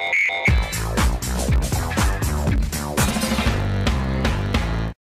Música